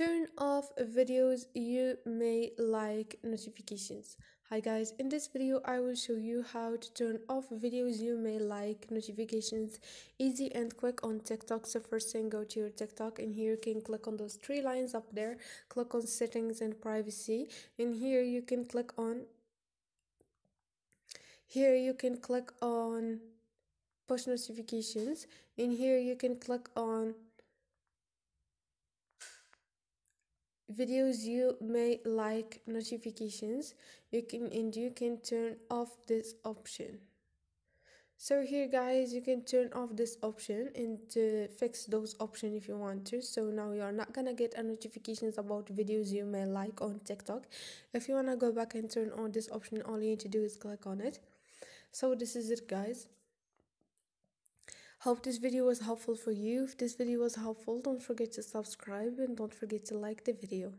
turn off videos you may like notifications. Hi guys in this video i will show you how to turn off videos you may like notifications. Easy and quick on tiktok. So first thing go to your tiktok and here you can click on those three lines up there. Click on settings and privacy and here you can click on here you can click on push notifications in here you can click on videos you may like notifications you can and you can turn off this option. So here guys you can turn off this option and to fix those options if you want to. So now you are not gonna get a notifications about videos you may like on tiktok. If you want to go back and turn on this option all you need to do is click on it. So this is it guys hope this video was helpful for you. If this video was helpful don't forget to subscribe and don't forget to like the video